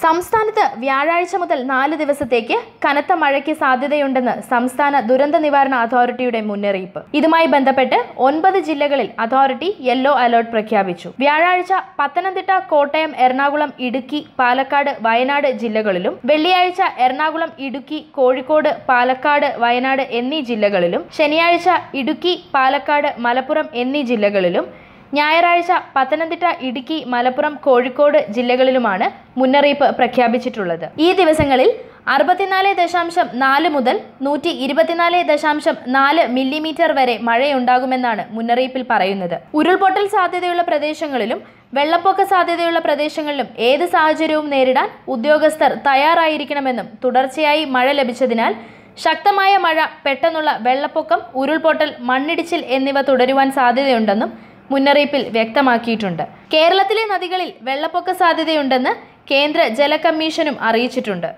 സംസ്ഥാനത്ത് വ്യാഴാഴ്ച മുതൽ നാല് ദിവസത്തേക്ക് കനത്ത മഴയ്ക്ക് സാധ്യതയുണ്ടെന്ന് സംസ്ഥാന ദുരന്ത നിവാരണ അതോറിറ്റിയുടെ മുന്നറിയിപ്പ്. ഇതുമായി ബന്ധപ്പെട്ട് ഒൻപത് ജില്ലകളിൽ അതോറിറ്റി യെല്ലോ അലർട്ട് പ്രഖ്യാപിച്ചു. വ്യാഴാഴ്ച പത്തനംതിട്ട കോട്ടയം എറണാകുളം ഇടുക്കി പാലക്കാട് വയനാട് ജില്ലകളിലും വെള്ളിയാഴ്ച എറണാകുളം ഇടുക്കി കോഴിക്കോട് പാലക്കാട് വയനാട് എന്നീ ജില്ലകളിലും ശനിയാഴ്ച ഇടുക്കി പാലക്കാട് മലപ്പുറം എന്നീ ജില്ലകളിലും ഞായറാഴ്ച പത്തനംതിട്ട ഇടുക്കി മലപ്പുറം കോഴിക്കോട് ജില്ലകളിലുമാണ് മുന്നറിയിപ്പ് പ്രഖ്യാപിച്ചിട്ടുള്ളത്. ഈ ദിവസങ്ങളിൽ അറുപത്തിനാല് ദശാംശം നാല് മുതൽ നൂറ്റി ഇരുപത്തിനാല് ദശാംശം നാല് മില്ലിമീറ്റർ വരെ മഴയുണ്ടാകുമെന്നാണ് മുന്നറിയിപ്പിൽ പറയുന്നത്. ഉരുൾപൊട്ടൽ സാധ്യതയുള്ള പ്രദേശങ്ങളിലും വെള്ളപ്പൊക്ക സാധ്യതയുള്ള പ്രദേശങ്ങളിലും ഏത് സാഹചര്യവും നേരിടാൻ ഉദ്യോഗസ്ഥർ തയ്യാറായിരിക്കണമെന്നും തുടർച്ചയായി മഴ ലഭിച്ചതിനാൽ ശക്തമായ മഴ പെട്ടെന്നുള്ള വെള്ളപ്പൊക്കം ഉരുൾപൊട്ടൽ മണ്ണിടിച്ചിൽ എന്നിവ തുടരുവാൻ സാധ്യതയുണ്ടെന്നും മുന്നറിയിപ്പിൽ വ്യക്തമാക്കിയിട്ടുണ്ട്. കേരളത്തിലെ നദികളിൽ വെള്ളപ്പൊക്ക സാധ്യതയുണ്ടെന്ന് കേന്ദ്ര ജല കമ്മീഷനും അറിയിച്ചിട്ടുണ്ട്.